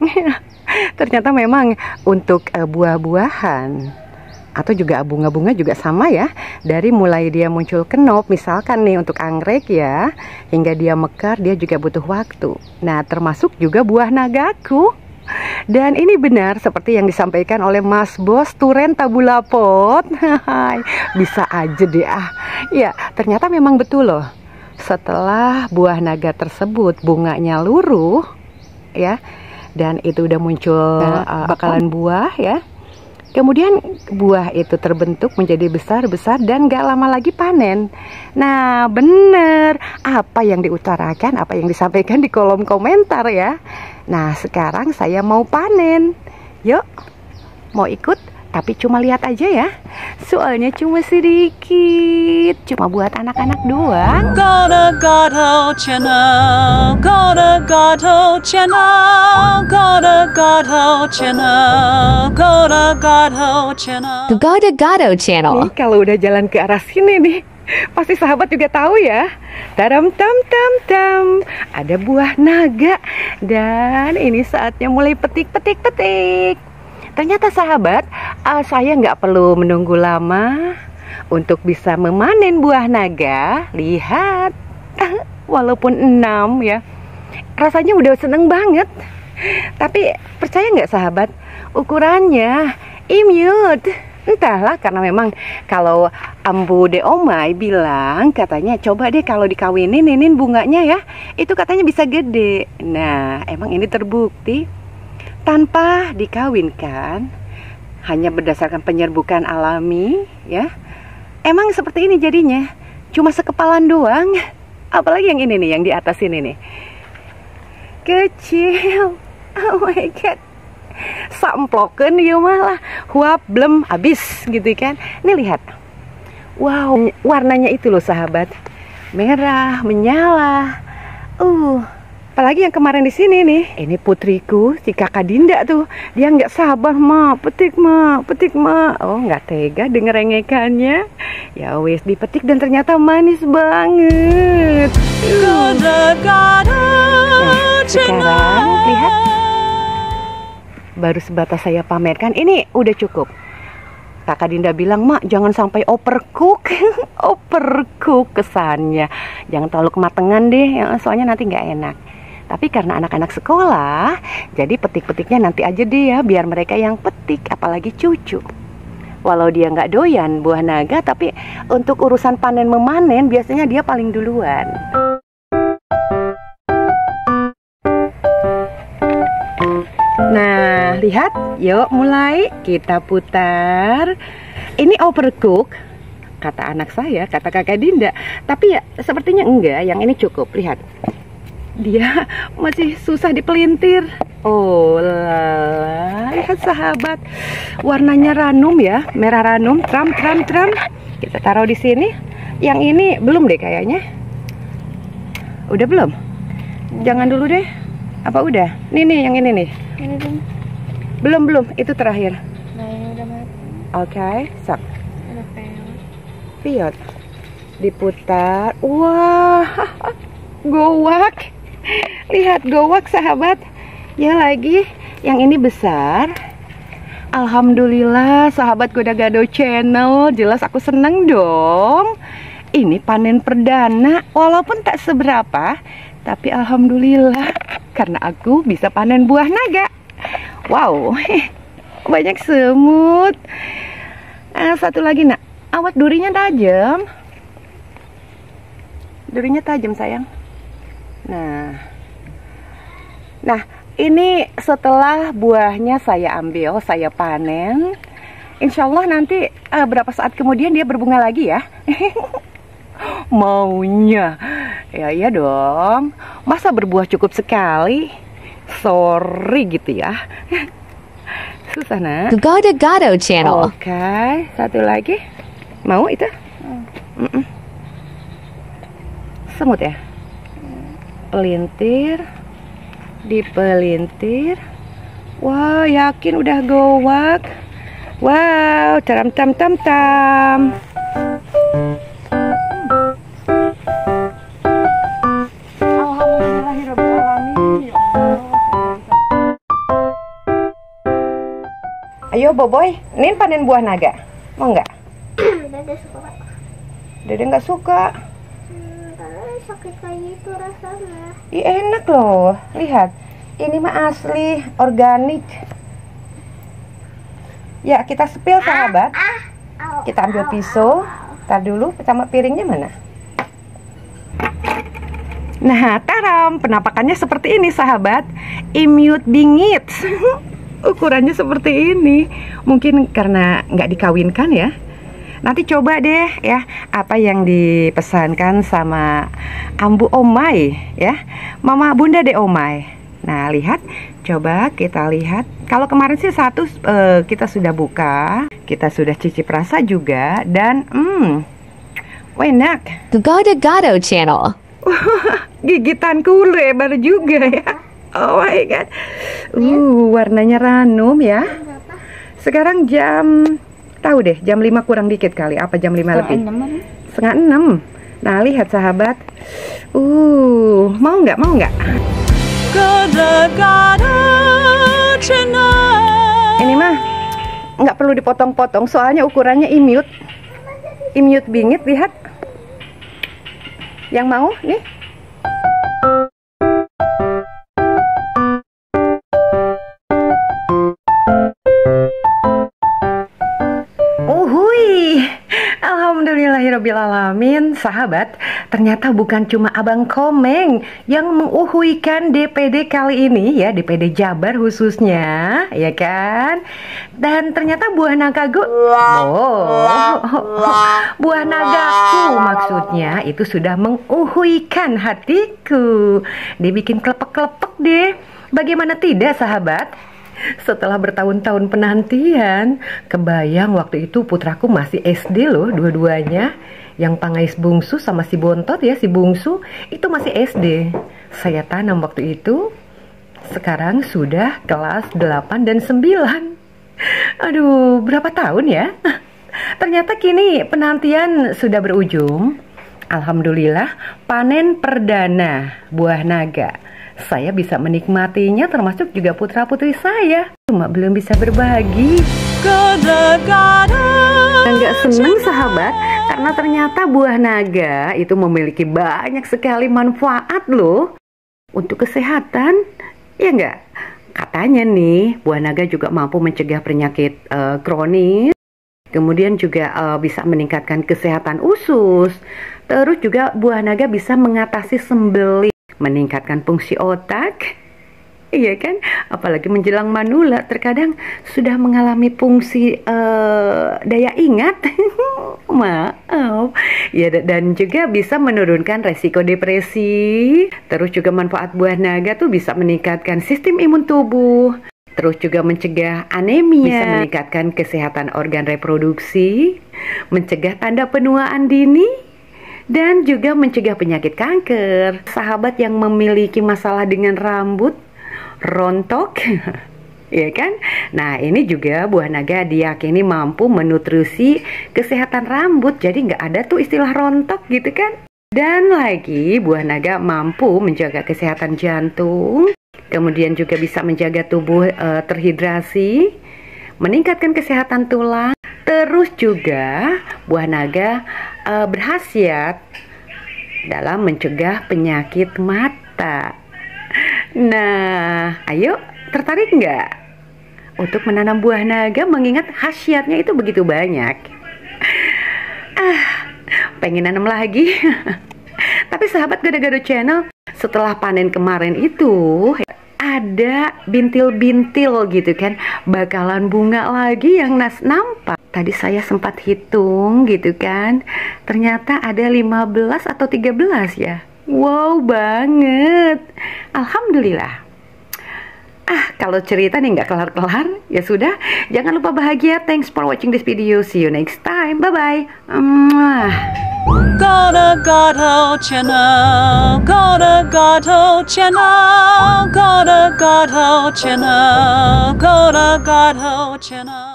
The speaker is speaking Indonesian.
Ternyata memang untuk uh, buah-buahan atau juga bunga-bunga juga sama ya. Dari mulai dia muncul kenop misalkan nih untuk anggrek ya hingga dia mekar dia juga butuh waktu. Nah termasuk juga buah nagaku. Dan ini benar seperti yang disampaikan oleh Mas Bos Turen Tabulapot. Bisa aja deh ah. Ya ternyata memang betul loh. Setelah buah naga tersebut bunganya luruh ya dan itu udah muncul uh, bakalan buah ya Kemudian buah itu terbentuk menjadi besar-besar dan gak lama lagi panen. Nah bener, apa yang diutarakan, apa yang disampaikan di kolom komentar ya. Nah sekarang saya mau panen. Yuk, mau ikut? Tapi cuma lihat aja ya. Soalnya cuma sedikit. Cuma buat anak-anak doang. Gotta Gato Channel. Gotta Gato Channel. Gotta Gato Channel. Gotta Gato Channel. The Gado Gado Channel. Nih kalau udah jalan ke arah sini nih Pasti sahabat juga tahu ya. Taram tam tam tam. Ada buah naga. Dan ini saatnya mulai petik-petik-petik Ternyata sahabat, uh, saya nggak perlu menunggu lama untuk bisa memanen buah naga. Lihat, walaupun enam ya, rasanya udah seneng banget. Tapi percaya nggak sahabat, ukurannya imut. Entahlah karena memang kalau Ambu de Omai bilang katanya coba deh kalau dikawinin inin bunganya ya itu katanya bisa gede. Nah emang ini terbukti tanpa dikawinkan hanya berdasarkan penyerbukan alami ya. Emang seperti ini jadinya cuma sekepalan doang. Apalagi yang ini nih yang di atas ini nih. Kecil. Oh my god. Samploken ya malah. Huap belum habis gitu kan. Ini lihat. Wow warnanya itu loh sahabat. Merah menyala. Uh Apalagi yang kemarin di sini nih. Ini putriku, si kakak Dinda tuh. Dia nggak sabar, ma, petik ma, petik ma. Oh, nggak tega denger rengekannya. Ya wes dipetik dan ternyata manis banget. Nah, sekarang lihat. Baru sebatas saya pamerkan. Ini udah cukup. Kakak Dinda bilang, Mak jangan sampai overcook Overcook kesannya Jangan terlalu kematangan deh ya, Soalnya nanti nggak enak tapi karena anak-anak sekolah, jadi petik-petiknya nanti aja deh ya, biar mereka yang petik, apalagi cucu. Walau dia nggak doyan buah naga, tapi untuk urusan panen memanen biasanya dia paling duluan. Nah, lihat, yuk mulai kita putar. Ini overcook, kata anak saya, kata kakak Dinda. Tapi ya sepertinya enggak, yang ini cukup. Lihat, dia masih susah dipelintir. Oh lihat sahabat, warnanya ranum ya, merah ranum, tram tram tram. Kita taruh di sini. Yang ini belum deh kayaknya. Udah belum? Jangan dulu deh. Apa udah? Nih nih yang ini nih. Ini. Belum belum, itu terakhir. Nah ini udah mati. Oke, sok. Udah peot. Piot. Diputar. Wah, gowak. Lihat gowak sahabat. Ya lagi, yang ini besar. Alhamdulillah sahabat Goda Gado Channel. Jelas aku seneng dong. Ini panen perdana, walaupun tak seberapa, tapi alhamdulillah karena aku bisa panen buah naga. Wow, banyak semut. Ah, satu lagi nak, awat durinya tajam. Durinya tajam sayang. Nah, nah ini setelah buahnya saya ambil, saya panen. Insya Allah nanti eh, berapa saat kemudian dia berbunga lagi ya. Maunya, ya iya dong. Masa berbuah cukup sekali? Sorry gitu ya. Susah nak. The Gado Gado Channel. Oke, satu lagi. Mau itu? Mm-mm. Semut ya? Pelintir. Dipelintir. Wah, yakin udah gowak. Wow, tam tam tam. Allah. Ayo Boboy, Nin panen buah naga. Mau nggak? Dada suka. Dede nggak suka. Sakit kayak gitu rasanya. Ih enak loh, lihat. Ini mah asli, organik. Ya kita sepil sahabat. Au, Kita ambil pisau. Tar dulu, sama piringnya mana? Nah, taram, penampakannya seperti ini sahabat. Imut bingit. Ukurannya seperti ini. Mungkin karena nggak dikawinkan ya. Nanti coba deh ya apa yang dipesankan sama Ambu Omai ya. Mama Bunda de Omai. Nah, lihat coba kita lihat. Kalau kemarin sih satu eh, kita sudah buka, kita sudah cicip rasa juga dan hmm enak. Gado Gado Channel. Gigitanku lebar juga ya. Oh my god. Uh, warnanya ranum ya. Sekarang jam tahu deh, jam 5 kurang dikit kali. Apa jam 5 lebih? Setengah enam. Nah, lihat sahabat. Uh, mau nggak? Mau nggak? Ini mah nggak perlu dipotong-potong, soalnya ukurannya imut. Imut bingit, lihat. Yang mau nih? Sahabat, ternyata bukan cuma Abang Komeng yang menguhuikan DPD kali ini ya DPD Jabar khususnya, ya kan? Dan ternyata buah nagaku Oh, buah nagaku maksudnya itu sudah menguhuikan hatiku Dibikin kelepek-kelepek deh Bagaimana tidak sahabat? Setelah bertahun-tahun penantian, kebayang waktu itu putraku masih SD loh dua-duanya. Yang pangais bungsu sama si bontot ya si bungsu itu masih SD. Saya tanam waktu itu. Sekarang sudah kelas 8 dan 9. Aduh, berapa tahun ya? Ternyata kini penantian sudah berujung. Alhamdulillah panen perdana buah naga saya bisa menikmatinya termasuk juga putra-putri saya. Cuma belum bisa berbagi. Gada Nggak seneng sahabat karena ternyata buah naga itu memiliki banyak sekali manfaat loh untuk kesehatan. Ya nggak? Katanya nih buah naga juga mampu mencegah penyakit eh, kronis. Kemudian juga eh, bisa meningkatkan kesehatan usus. Terus juga buah naga bisa mengatasi sembelit meningkatkan fungsi otak. Iya kan? Apalagi menjelang manula terkadang sudah mengalami fungsi eh, daya ingat. Maaf. Ya da- dan juga bisa menurunkan resiko depresi. Terus juga manfaat buah naga tuh bisa meningkatkan sistem imun tubuh. Terus juga mencegah anemia, bisa meningkatkan kesehatan organ reproduksi, mencegah tanda penuaan dini, dan juga mencegah penyakit kanker. Sahabat yang memiliki masalah dengan rambut rontok, ya kan? Nah, ini juga buah naga diyakini mampu menutrisi kesehatan rambut, jadi nggak ada tuh istilah rontok gitu kan? Dan lagi buah naga mampu menjaga kesehatan jantung, kemudian juga bisa menjaga tubuh eh, terhidrasi, meningkatkan kesehatan tulang. Terus juga buah naga eh, berhasiat dalam mencegah penyakit mata. Nah, ayo tertarik nggak untuk menanam buah naga mengingat khasiatnya itu begitu banyak? Ah, pengen nanam lagi. Tapi sahabat Gado-Gado Channel, setelah panen kemarin itu ada bintil-bintil gitu kan, bakalan bunga lagi yang nas nampak. Tadi saya sempat hitung gitu kan, ternyata ada 15 atau 13 ya. Wow banget. Alhamdulillah. Ah, kalau cerita nih nggak kelar-kelar, ya sudah. Jangan lupa bahagia. Thanks for watching this video. See you next time. Bye-bye. Gada Gado Channel. Gada Gado Channel. Gado Channel. Channel.